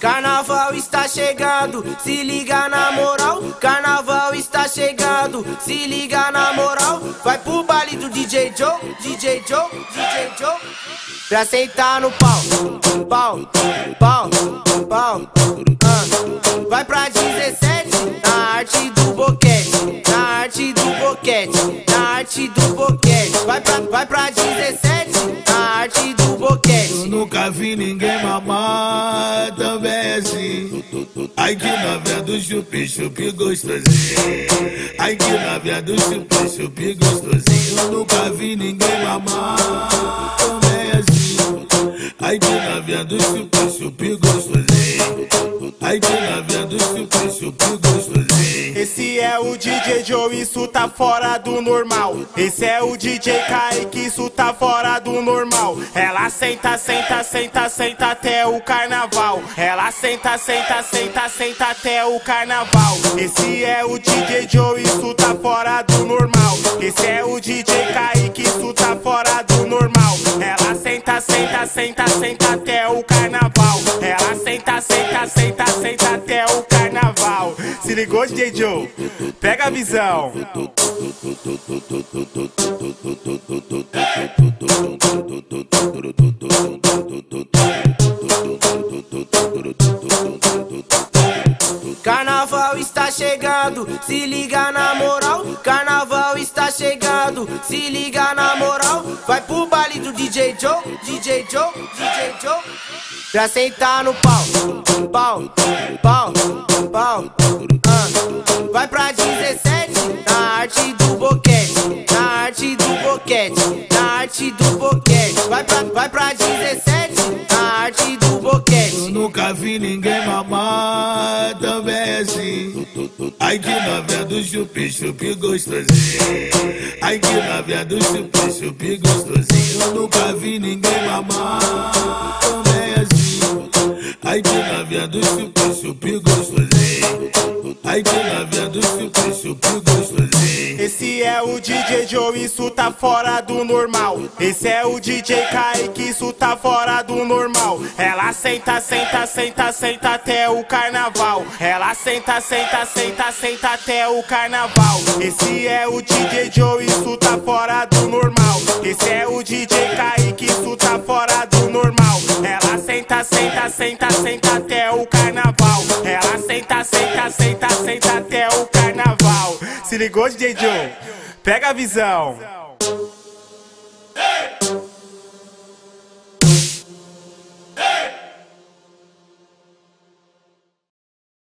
Carnaval está chegando, se liga na moral. Carnaval está chegando, se liga na moral. Vai pro baile do DJ Joe, DJ Joe, DJ Joe. Pra sentar no pau, pau, pau, pau. Ah. Vai pra 17, na arte do boquete, na arte do boquete, na arte do boquete. Vai pra, vai pra 17, na arte do boquete. Eu nunca vi ninguém mamar também assim. Ai que novinha do chupi, chupi gostosinho. Ai que novinha do chupi, chupi gostosinho. Eu nunca vi ninguém mamar Gostosinho. Esse é o DJ Joe, isso tá fora do normal. Esse é o DJ Kaique, isso tá fora do normal. Ela senta, senta, senta, senta até o carnaval. Ela senta, senta, senta, senta até o carnaval. Esse é o DJ Joe, isso tá fora do normal. Esse é o DJ Kaique, isso tá fora do normal. Ela senta, senta, senta, senta até o carnaval. Ela senta, senta, senta, senta carnaval. Se ligou, DJ Joe? Pega a visão. Carnaval está chegando, se liga na moral. Carnaval chegando, se liga na moral. Vai pro baile do DJ Joe, DJ Joe, DJ Joe. Pra sentar no pau, pau, pau, pau. Ah. Vai pra 17, na arte do boquete, na arte do boquete, na arte do boquete. Vai pra, vai pra 17, na arte do Eu boquete. nunca vi ninguém mamar também assim. Ai que novinha do chupi, chupi gostosinho. Ai que novinha do chupi, chupi gostosinho. Eu nunca vi ninguém mamar gostosinho. Esse é o DJ Joe, isso tá fora do normal. Esse é o DJ Kaique, isso tá fora do normal. Ela senta, senta, senta, senta até o carnaval. Ela senta, senta, senta, senta até o carnaval. Esse é o DJ Joe, isso senta, senta, senta, senta até o carnaval. Ela senta, senta, senta, senta até o carnaval. Se ligou, DJ Joe? Pega a visão.